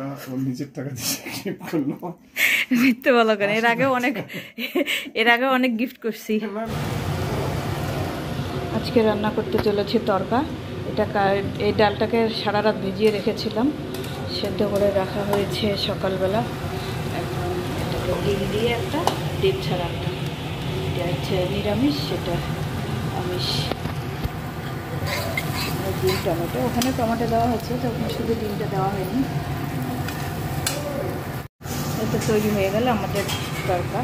একটা ওর নিজের টাকা দিয়ে গিফট করল। মিথ্যে বলো কেন? এর আগে অনেক এর আগে অনেক গিফট করছি। আজকে রান্না করতে চলেছি তরকা। এটা কা- এই ডালটাকে সারা রাত ভিজিয়ে রেখেছিলাম। সেদ্ধ করে রাখা হয়েছে সকালবেলা। এখন এটাকে ডিম দিয়ে একটা ডিম ছাড়া একটা। এটা হচ্ছে নিরামিষ সেটা আমিষ। ডিম টমেটো। ওখানে টমেটো দেওয়া হয়েছে তো ওখানে শুধু ডিমটা দেওয়া হয়নি। এটা তৈরি হয়ে গেল আমাদের তরকা।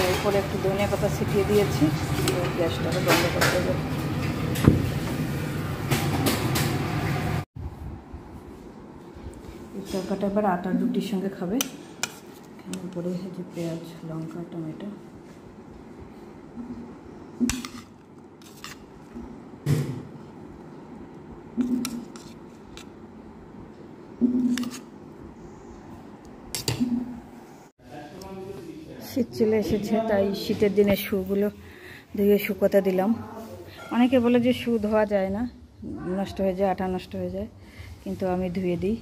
এর উপরে একটু ধনিয়া পাতা ছিটিয়ে দিয়েছি। গ্যাসটাকে বন্ধ করে দেবো। তরকাটা এবার আটার রুটির সঙ্গে খাবে। এখানে উপরে যে পেঁয়াজ, লঙ্কা, টমেটো। শীত চলে এসেছে, তাই শীতের দিনে শুগুলো ধুয়ে শুকোতে দিলাম। অনেকে বলে যে শু ধোয়া যায় না, নষ্ট হয়ে যায়, আটা নষ্ট হয়ে যায়, কিন্তু আমি ধুয়ে দিই।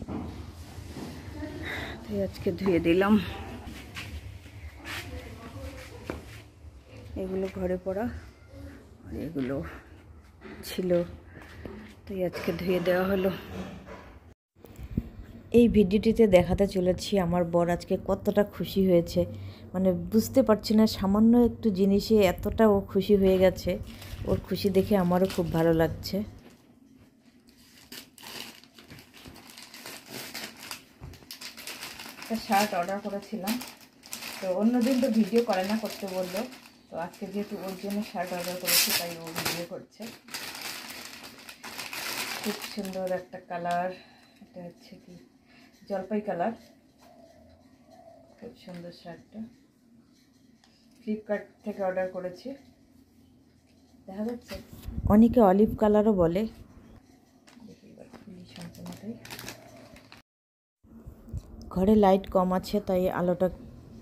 তাই আজকে ধুয়ে দিলাম। এগুলো ঘরে পড়া এগুলো ছিল, তাই আজকে ধুয়ে দেওয়া হলো। এই ভিডিওটিতে দেখাতে চলেছি আমার বর আজকে কতটা খুশি হয়েছে। মানে বুঝতে পারছি না, সামান্য একটু জিনিসে এতটা ও খুশি হয়ে গেছে। ওর খুশি দেখে আমারও খুব ভালো লাগছে। একটা শার্ট অর্ডার করেছিলাম। তো অন্যদিন তো ভিডিও করে না, করতে বলল। তো আজকে যেহেতু ওর জন্য শার্ট অর্ডার করেছি, তাই ও ভিডিও করছে। খুব সুন্দর একটা কালার। এটা হচ্ছে কি? জলপাই কালার। খুব সুন্দর শার্টটা। ফ্লিপকার্ট থেকে অর্ডার করেছি। দেখা যাচ্ছে। অনেকে অলিভ কালারও বলে। ঘরে লাইট কম আছে তাই আলোটা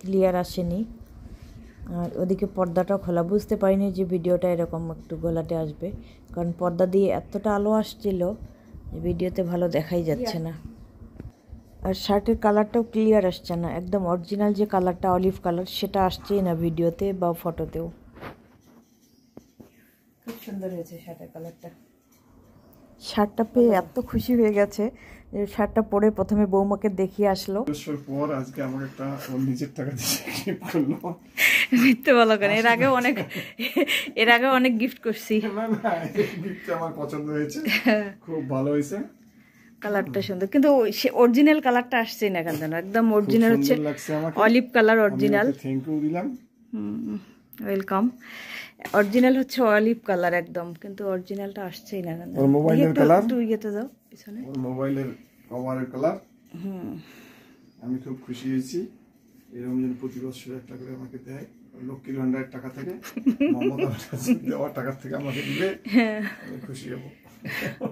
ক্লিয়ার আসেনি। আর ওদিকে পর্দাটাও খোলা। বুঝতে পারিনি যে ভিডিওটা এরকম একটু গোলাটে আসবে। কারণ পর্দা দিয়ে এতটা আলো আসছিল যে ভিডিওতে ভালো দেখাই যাচ্ছে না। আর শার্টের কালারটাও ক্লিয়ার আসছে না একদম অরিজিনাল যে কালারটা অলিভ কালার সেটা আসছেই না ভিডিওতে বা ফটোতেও খুব সুন্দর হয়েছে শার্টের কালারটা। শার্টটা পেয়ে এত খুশি হয়ে গেছে যে শার্টটা পরে প্রথমে বৌমাকে দেখিয়ে আসলো। বছর পর আজকে আমাকে একটা নিজের টাকা দিয়ে গিফট করল। মিথ্যে বলো কেন? এর আগে অনেক এর আগে অনেক গিফট করছি। না না গিফট আমার পছন্দ হয়েছে। খুব ভালো হয়েছে। কালারটা সুন্দর। কিন্তু সে অরিজিনাল কালারটা আসছেই না কেন যেন একদম অরিজিনাল হচ্ছে olive colour original thank you দিলাম। ওয়েলকাম অরিজিনাল হচ্ছে অলিভ কালার একদম কিন্তু অরিজিনালটা আসছেই না কেন মোবাইলের কালার একটু ইয়েতে দাও পিছনে। মোবাইলের কভারের কালার হুম। আমি খুব খুশি হয়েছি। এরকম যেন প্রতি বছর একটা করে আমাকে দেয় লক্ষ্মীর ভান্ডারের টাকা থেকে মমতা দেওয়ার টাকা থেকে আমাকে দিবে আমি খুশি হব।